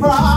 Bye.